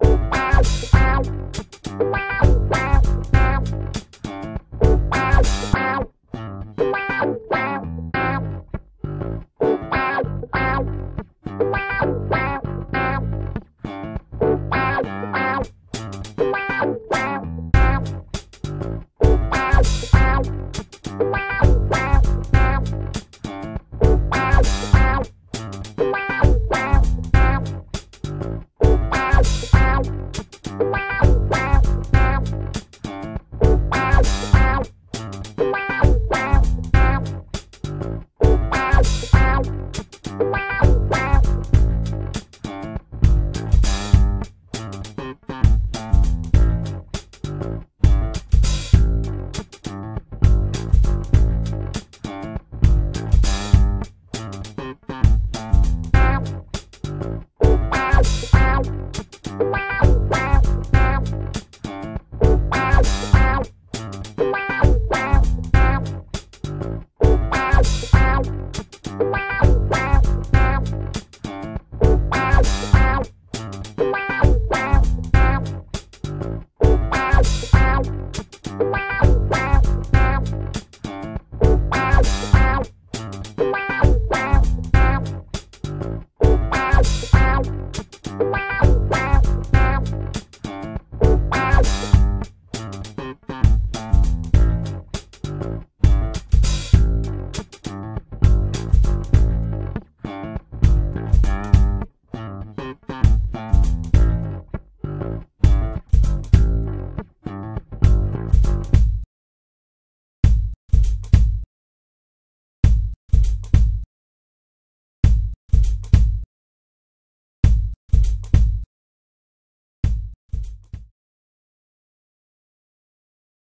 Bye.